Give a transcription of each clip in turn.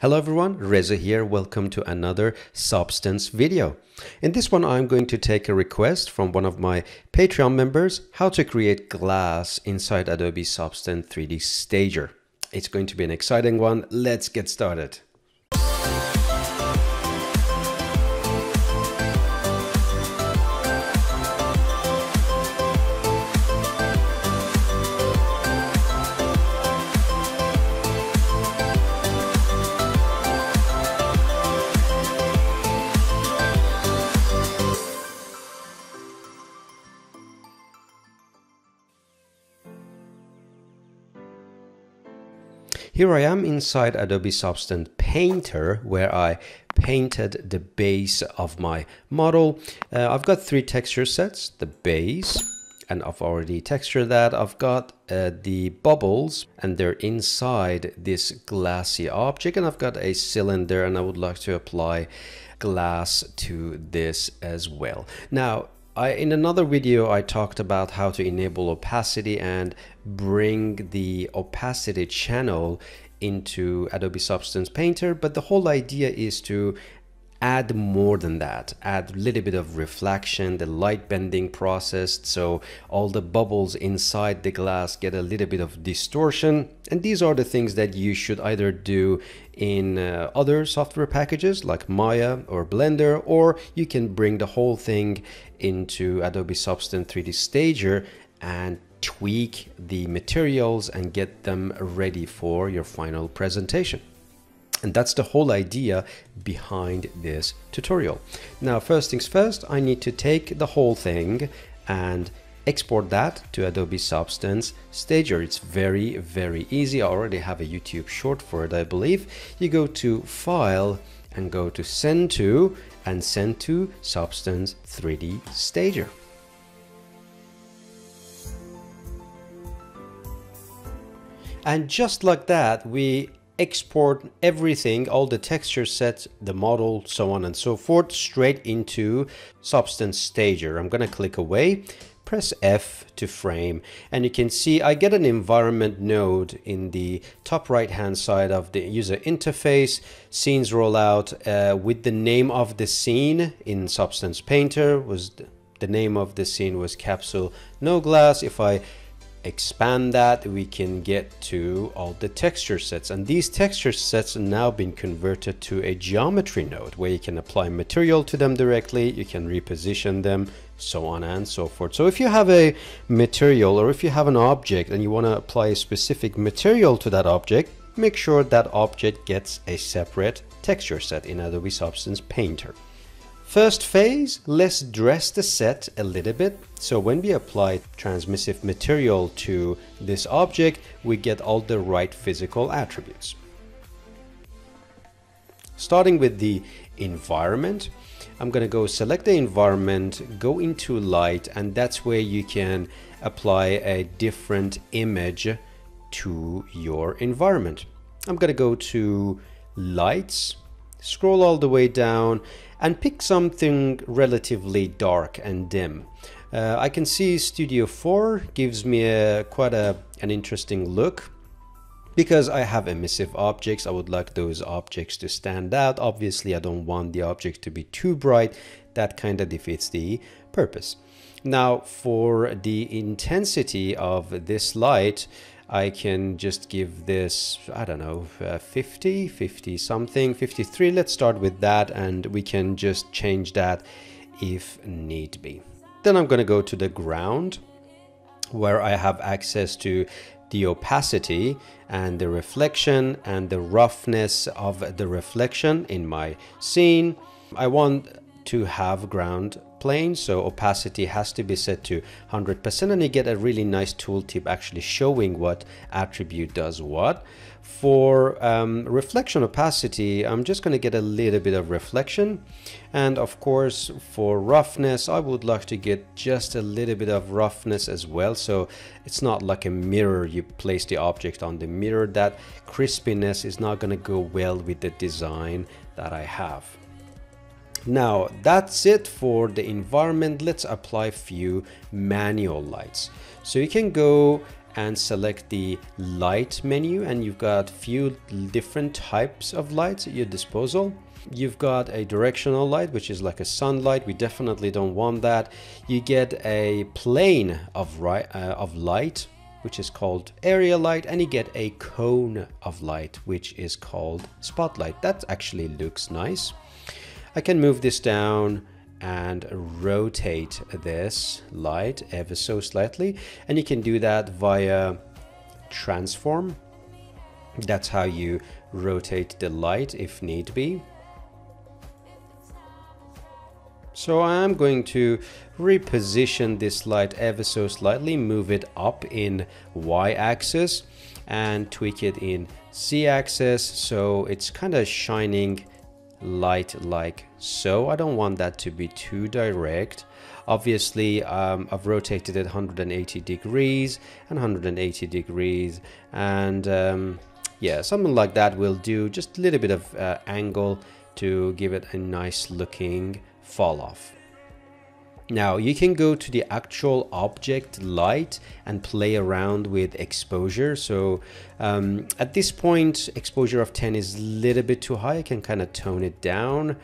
Hello everyone, Reza here. Welcome to another Substance video. In this one, I'm going to take a request from one of my Patreon members, how to create glass inside Adobe Substance 3D Stager. It's going to be an exciting one. Let's get started. Here I am inside Adobe Substance Painter where I painted the base of my model. Uh, I've got three texture sets, the base, and I've already textured that. I've got uh, the bubbles and they're inside this glassy object and I've got a cylinder and I would like to apply glass to this as well. Now, I, in another video, I talked about how to enable opacity and bring the opacity channel into Adobe Substance Painter, but the whole idea is to add more than that. Add a little bit of reflection the light bending process. So all the bubbles inside the glass get a little bit of distortion. And these are the things that you should either do in uh, other software packages like Maya or Blender or you can bring the whole thing into Adobe Substance 3D Stager and tweak the materials and get them ready for your final presentation. And that's the whole idea behind this tutorial. Now, first things first, I need to take the whole thing and export that to Adobe Substance Stager. It's very, very easy. I already have a YouTube short for it, I believe. You go to File and go to Send to and send to Substance 3D Stager. And just like that, we export everything, all the texture sets, the model, so on and so forth, straight into Substance Stager. I'm going to click away, press F to frame, and you can see I get an environment node in the top right hand side of the user interface, scenes rollout uh, with the name of the scene in Substance Painter was the name of the scene was capsule no glass. If I expand that we can get to all the texture sets. And these texture sets are now been converted to a geometry node where you can apply material to them directly you can reposition them so on and so forth. So if you have a material or if you have an object and you want to apply a specific material to that object make sure that object gets a separate texture set in Adobe Substance Painter First phase, let's dress the set a little bit. So when we apply transmissive material to this object, we get all the right physical attributes. Starting with the environment, I'm going to go select the environment, go into light, and that's where you can apply a different image to your environment. I'm going to go to lights, scroll all the way down and pick something relatively dark and dim. Uh, I can see Studio 4 gives me a, quite a, an interesting look. Because I have emissive objects, I would like those objects to stand out. Obviously, I don't want the objects to be too bright. That kind of defeats the purpose. Now, for the intensity of this light, I can just give this, I don't know, uh, 50, 50 something, 53. Let's start with that and we can just change that if need be. Then I'm going to go to the ground where I have access to the opacity and the reflection and the roughness of the reflection in my scene. I want to have ground plane so opacity has to be set to 100% and you get a really nice tooltip actually showing what attribute does what. For um, reflection opacity I'm just going to get a little bit of reflection. And of course for roughness I would like to get just a little bit of roughness as well. So it's not like a mirror you place the object on the mirror. That crispiness is not going to go well with the design that I have now that's it for the environment. Let's apply a few manual lights. So you can go and select the light menu and you've got a few different types of lights at your disposal. You've got a directional light, which is like a sunlight. We definitely don't want that. You get a plane of, right, uh, of light, which is called area light, and you get a cone of light, which is called spotlight. That actually looks nice. I can move this down and rotate this light ever so slightly. And you can do that via transform. That's how you rotate the light if need be. So I'm going to reposition this light ever so slightly move it up in y-axis and tweak it in z-axis. So it's kind of shining light like so. I don't want that to be too direct. Obviously, um, I've rotated it 180 degrees and 180 degrees and um, yeah, something like that will do. Just a little bit of uh, angle to give it a nice looking fall off. Now you can go to the actual object light and play around with exposure. So um, at this point, exposure of 10 is a little bit too high. I can kind of tone it down.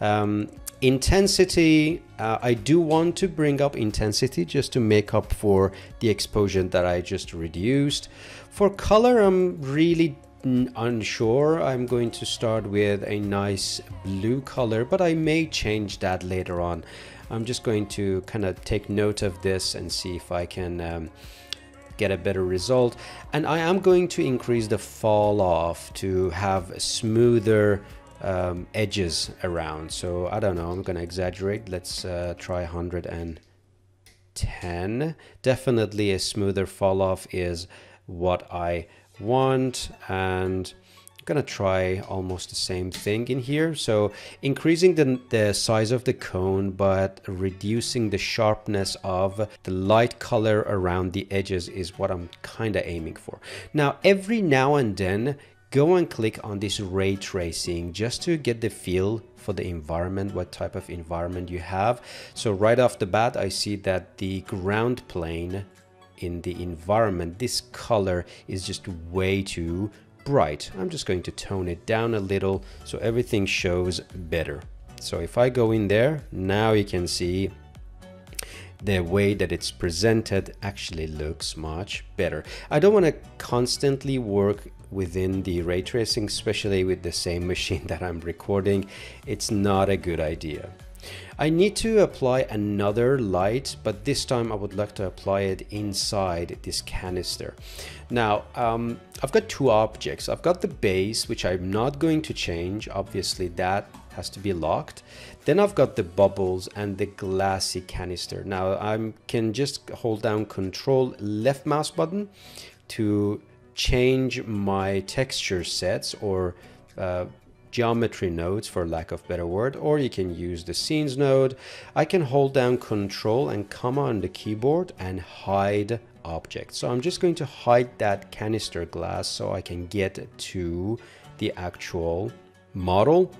Um, intensity, uh, I do want to bring up intensity just to make up for the exposure that I just reduced. For color, I'm really unsure. I'm going to start with a nice blue color, but I may change that later on. I'm just going to kind of take note of this and see if I can um, get a better result. And I am going to increase the fall off to have smoother um, edges around. So I don't know, I'm going to exaggerate. Let's uh, try 110. Definitely a smoother fall off is what I want. And I'm gonna try almost the same thing in here. So increasing the, the size of the cone, but reducing the sharpness of the light color around the edges is what I'm kind of aiming for. Now, every now and then, go and click on this ray tracing just to get the feel for the environment, what type of environment you have. So right off the bat, I see that the ground plane in the environment, this color is just way too bright. I'm just going to tone it down a little so everything shows better. So if I go in there, now you can see the way that it's presented actually looks much better. I don't want to constantly work within the ray tracing, especially with the same machine that I'm recording. It's not a good idea. I need to apply another light, but this time I would like to apply it inside this canister. Now, um, I've got two objects. I've got the base, which I'm not going to change. Obviously, that has to be locked. Then I've got the bubbles and the glassy canister. Now, I can just hold down Control left mouse button to change my texture sets or uh, geometry nodes for lack of better word or you can use the scenes node. I can hold down control and comma on the keyboard and hide object so I'm just going to hide that canister glass so I can get to the actual model.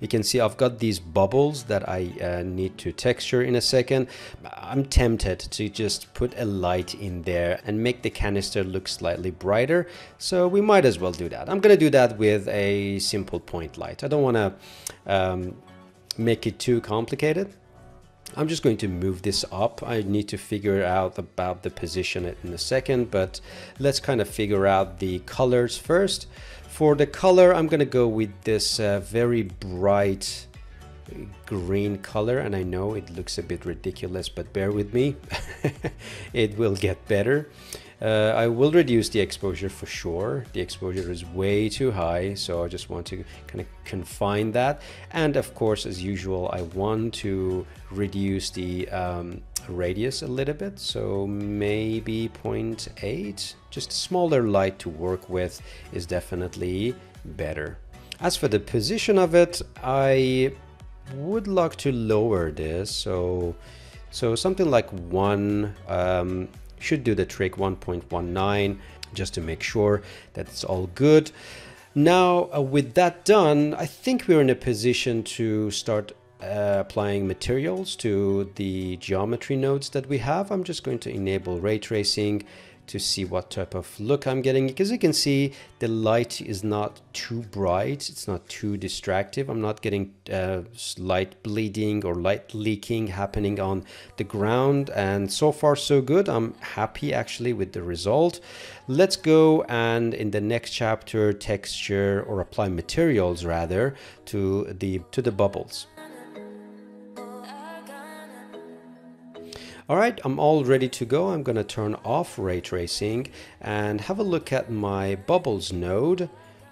You can see I've got these bubbles that I uh, need to texture in a second. I'm tempted to just put a light in there and make the canister look slightly brighter. So we might as well do that. I'm going to do that with a simple point light. I don't want to um, make it too complicated. I'm just going to move this up. I need to figure out about the position in a second, but let's kind of figure out the colors first. For the color, I'm gonna go with this uh, very bright green color and I know it looks a bit ridiculous but bear with me it will get better uh, I will reduce the exposure for sure. The exposure is way too high so I just want to kind of confine that. And of course as usual I want to reduce the um, radius a little bit so maybe 0.8 just a smaller light to work with is definitely better. As for the position of it I would like to lower this so so something like one um, should do the trick 1.19 just to make sure that it's all good now uh, with that done I think we're in a position to start uh, applying materials to the geometry nodes that we have. I'm just going to enable ray tracing to see what type of look I'm getting because you can see the light is not too bright it's not too distractive. I'm not getting uh, light bleeding or light leaking happening on the ground and so far so good. I'm happy actually with the result. Let's go and in the next chapter texture or apply materials rather to the to the bubbles All right, I'm all ready to go. I'm gonna turn off ray tracing and have a look at my bubbles node.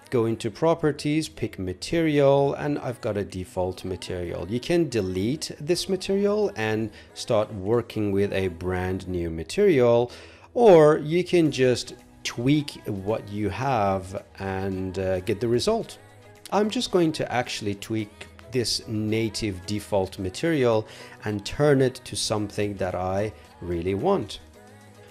Go into properties, pick material, and I've got a default material. You can delete this material and start working with a brand new material, or you can just tweak what you have and uh, get the result. I'm just going to actually tweak this native default material and turn it to something that I really want.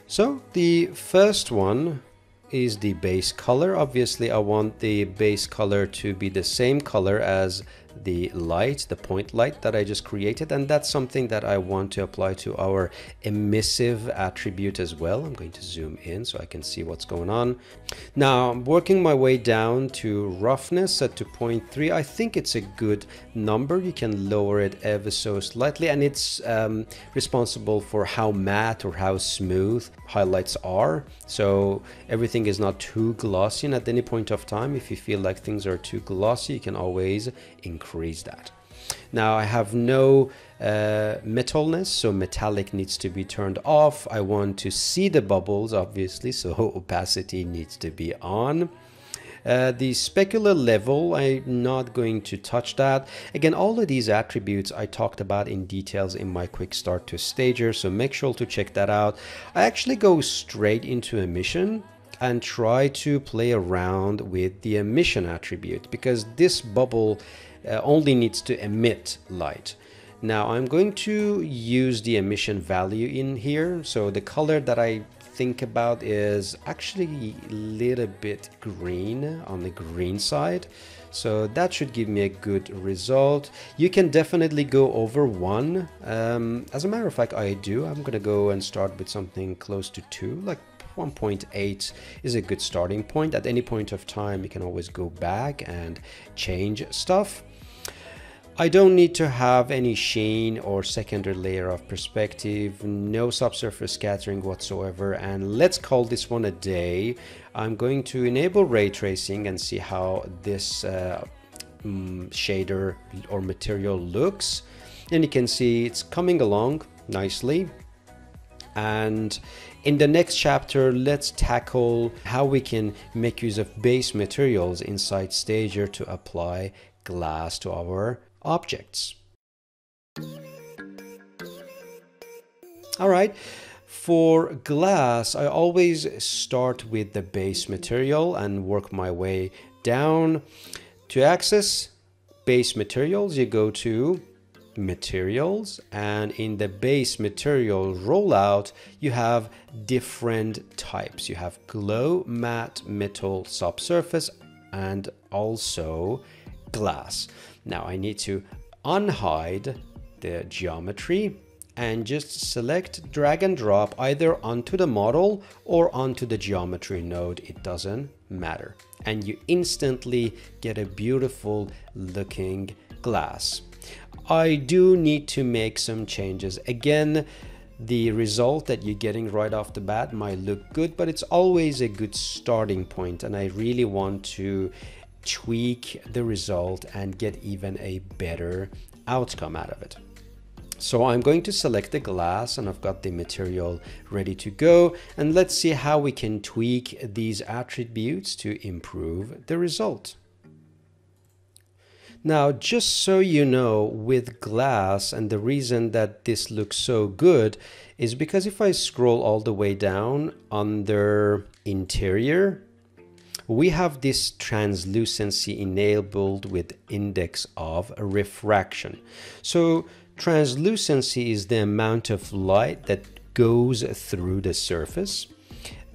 So the first one is the base color. Obviously I want the base color to be the same color as the light, the point light that I just created. And that's something that I want to apply to our emissive attribute as well. I'm going to zoom in so I can see what's going on. Now I'm working my way down to roughness set to 0.3. I think it's a good number. You can lower it ever so slightly and it's um, responsible for how matte or how smooth highlights are. So everything is not too glossy and at any point of time, if you feel like things are too glossy, you can always increase that. Now I have no uh, metalness, so metallic needs to be turned off. I want to see the bubbles, obviously, so opacity needs to be on. Uh, the specular level, I'm not going to touch that. Again, all of these attributes I talked about in details in my quick start to Stager, so make sure to check that out. I actually go straight into emission and try to play around with the emission attribute because this bubble uh, only needs to emit light. Now I'm going to use the emission value in here. So the color that I think about is actually a little bit green on the green side. So that should give me a good result. You can definitely go over one. Um, as a matter of fact, I do. I'm going to go and start with something close to two, like 1.8 is a good starting point. At any point of time, you can always go back and change stuff. I don't need to have any sheen or secondary layer of perspective, no subsurface scattering whatsoever, and let's call this one a day. I'm going to enable ray tracing and see how this uh, mm, shader or material looks. And you can see it's coming along nicely. And in the next chapter, let's tackle how we can make use of base materials inside Stager to apply glass to our objects. All right, for glass, I always start with the base material and work my way down. To access base materials, you go to materials and in the base material rollout you have different types. You have glow matte metal subsurface and also glass. Now I need to unhide the geometry and just select drag and drop either onto the model or onto the geometry node. It doesn't matter. And you instantly get a beautiful looking glass I do need to make some changes again the result that you're getting right off the bat might look good but it's always a good starting point and I really want to tweak the result and get even a better outcome out of it. So I'm going to select the glass and I've got the material ready to go. And let's see how we can tweak these attributes to improve the result. Now, just so you know, with glass, and the reason that this looks so good is because if I scroll all the way down under interior, we have this translucency enabled with index of refraction. So translucency is the amount of light that goes through the surface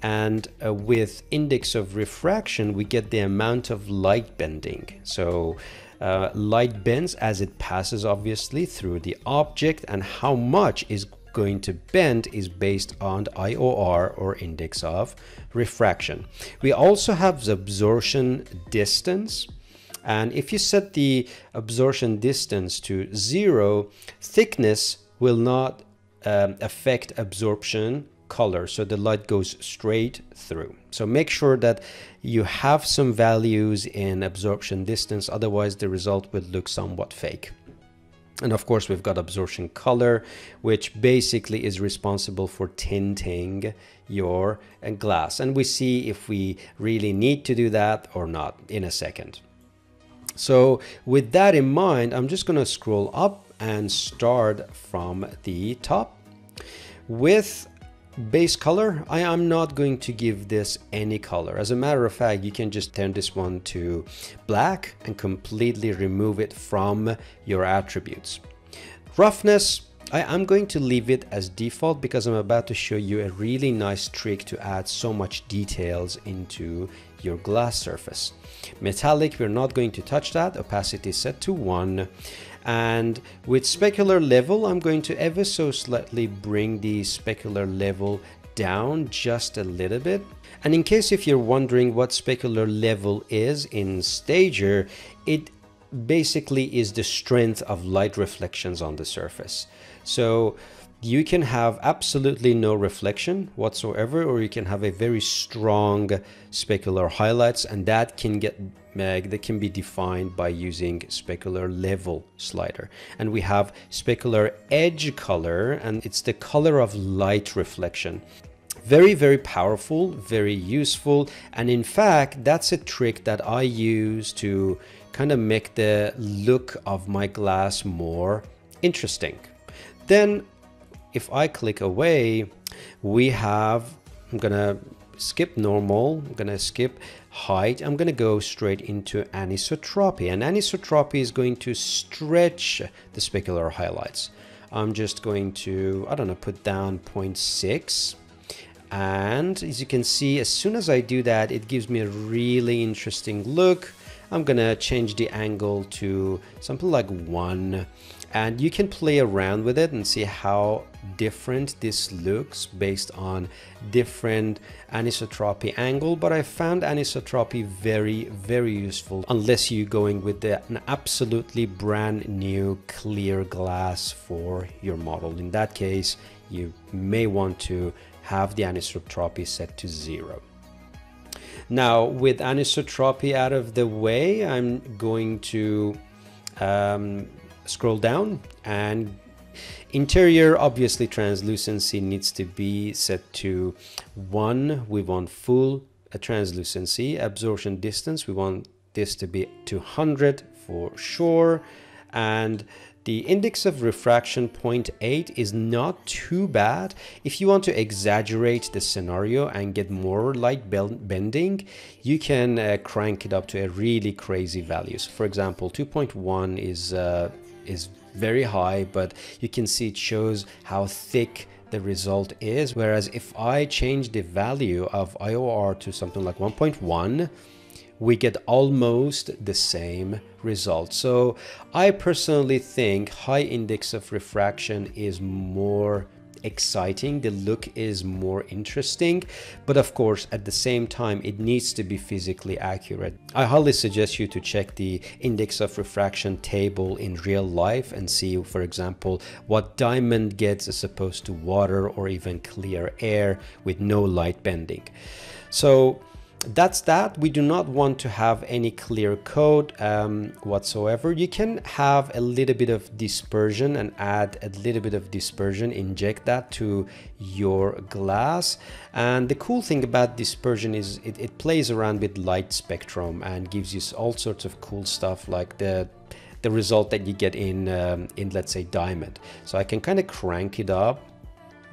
and uh, with index of refraction we get the amount of light bending so uh, light bends as it passes obviously through the object and how much is going to bend is based on IOR or index of refraction. We also have the absorption distance. And if you set the absorption distance to zero, thickness will not um, affect absorption color. So the light goes straight through. So make sure that you have some values in absorption distance. Otherwise the result would look somewhat fake. And of course, we've got absorption color, which basically is responsible for tinting your glass. And we see if we really need to do that or not in a second. So with that in mind, I'm just going to scroll up and start from the top. With base color, I am not going to give this any color. As a matter of fact, you can just turn this one to black and completely remove it from your attributes. Roughness, I am going to leave it as default because I'm about to show you a really nice trick to add so much details into your glass surface. Metallic, we're not going to touch that. Opacity set to 1. And with specular level, I'm going to ever so slightly bring the specular level down just a little bit. And in case if you're wondering what specular level is in Stager, it basically is the strength of light reflections on the surface. So you can have absolutely no reflection whatsoever or you can have a very strong specular highlights and that can get uh, that can be defined by using specular level slider. And we have specular edge color and it's the color of light reflection. Very very powerful very useful and in fact that's a trick that I use to kind of make the look of my glass more interesting. Then if I click away, we have, I'm gonna skip normal, I'm gonna skip height, I'm gonna go straight into anisotropy. And anisotropy is going to stretch the specular highlights. I'm just going to, I don't know, put down 0.6. And as you can see, as soon as I do that, it gives me a really interesting look. I'm gonna change the angle to something like one and you can play around with it and see how different this looks based on different anisotropy angle. But I found anisotropy very very useful unless you're going with the, an absolutely brand new clear glass for your model. In that case you may want to have the anisotropy set to zero. Now with anisotropy out of the way I'm going to um, scroll down and interior obviously translucency needs to be set to one we want full uh, translucency absorption distance we want this to be 200 for sure and the index of refraction 0.8 is not too bad. If you want to exaggerate the scenario and get more light bending, you can uh, crank it up to a really crazy value. So for example, 2.1 is uh, is very high, but you can see it shows how thick the result is. Whereas if I change the value of IOR to something like 1.1, we get almost the same result. So I personally think high index of refraction is more exciting the look is more interesting but of course at the same time it needs to be physically accurate. I highly suggest you to check the index of refraction table in real life and see for example what diamond gets as opposed to water or even clear air with no light bending. So that's that. We do not want to have any clear coat um, whatsoever. You can have a little bit of dispersion and add a little bit of dispersion inject that to your glass. And the cool thing about dispersion is it, it plays around with light spectrum and gives you all sorts of cool stuff like the the result that you get in um, in let's say diamond. So I can kind of crank it up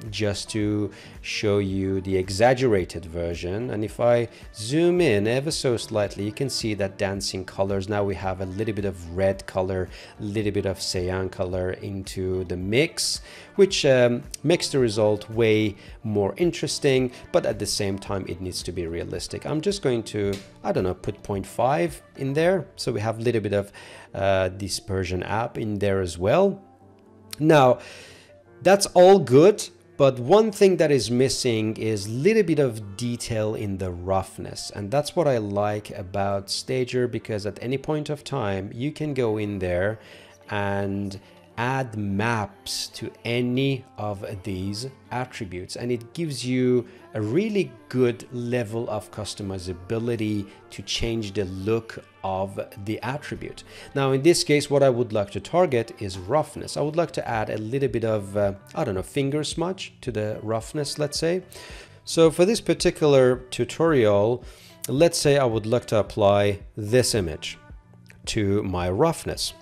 just to show you the exaggerated version. And if I zoom in ever so slightly you can see that dancing colors. Now we have a little bit of red color a little bit of cyan color into the mix which um, makes the result way more interesting but at the same time it needs to be realistic. I'm just going to I don't know put 0.5 in there. So we have a little bit of uh, dispersion app in there as well. Now That's all good, but one thing that is missing is a little bit of detail in the roughness. And that's what I like about Stager because at any point of time, you can go in there and add maps to any of these attributes and it gives you a really good level of customizability to change the look of the attribute. Now in this case what I would like to target is roughness. I would like to add a little bit of, uh, I don't know, finger smudge to the roughness let's say. So for this particular tutorial, let's say I would like to apply this image to my roughness.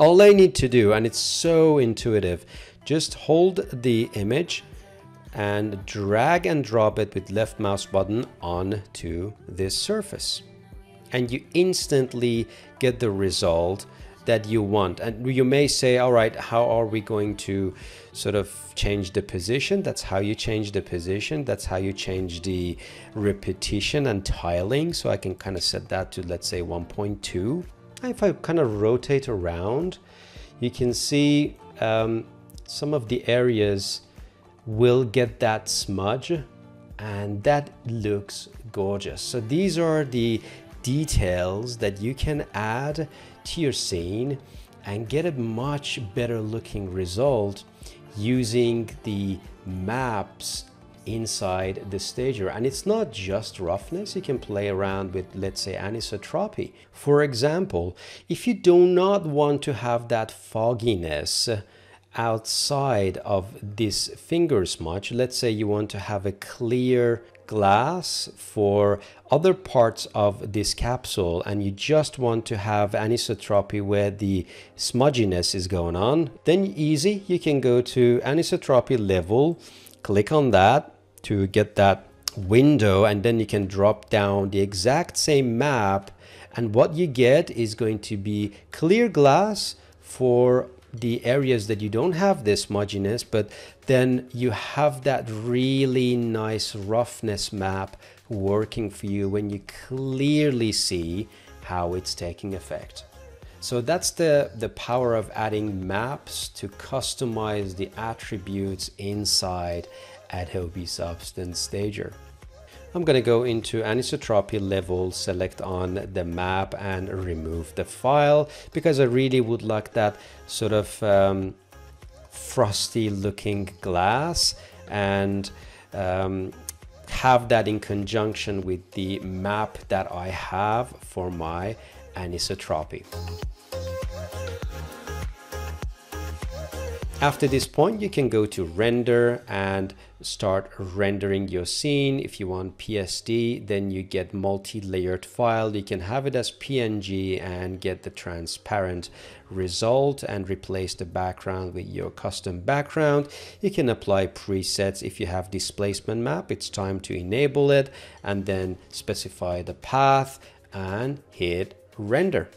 All I need to do, and it's so intuitive, just hold the image and drag and drop it with left mouse button onto this surface. And you instantly get the result that you want. And you may say, all right, how are we going to sort of change the position? That's how you change the position. That's how you change the repetition and tiling. So I can kind of set that to, let's say 1.2 if I kind of rotate around, you can see um, some of the areas will get that smudge and that looks gorgeous. So these are the details that you can add to your scene and get a much better looking result using the maps inside the stager. And it's not just roughness. You can play around with let's say anisotropy. For example if you do not want to have that fogginess outside of this finger smudge let's say you want to have a clear glass for other parts of this capsule and you just want to have anisotropy where the smudginess is going on then easy. You can go to anisotropy level click on that to get that window and then you can drop down the exact same map and what you get is going to be clear glass for the areas that you don't have this smudginess but then you have that really nice roughness map working for you when you clearly see how it's taking effect. So that's the, the power of adding maps to customize the attributes inside Adobe Substance Stager. I'm going to go into anisotropy level, select on the map and remove the file because I really would like that sort of um, frosty looking glass and um, have that in conjunction with the map that I have for my anisotropy. After this point, you can go to render and start rendering your scene. If you want PSD, then you get multi-layered file. You can have it as PNG and get the transparent result and replace the background with your custom background. You can apply presets if you have displacement map. It's time to enable it and then specify the path and hit render.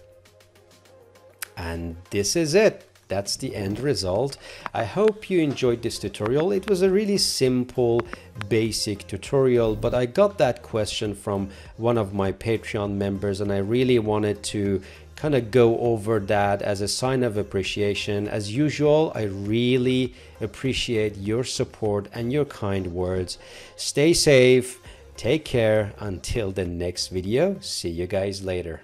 And this is it that's the end result. I hope you enjoyed this tutorial. It was a really simple, basic tutorial, but I got that question from one of my Patreon members and I really wanted to kind of go over that as a sign of appreciation. As usual, I really appreciate your support and your kind words. Stay safe, take care, until the next video. See you guys later.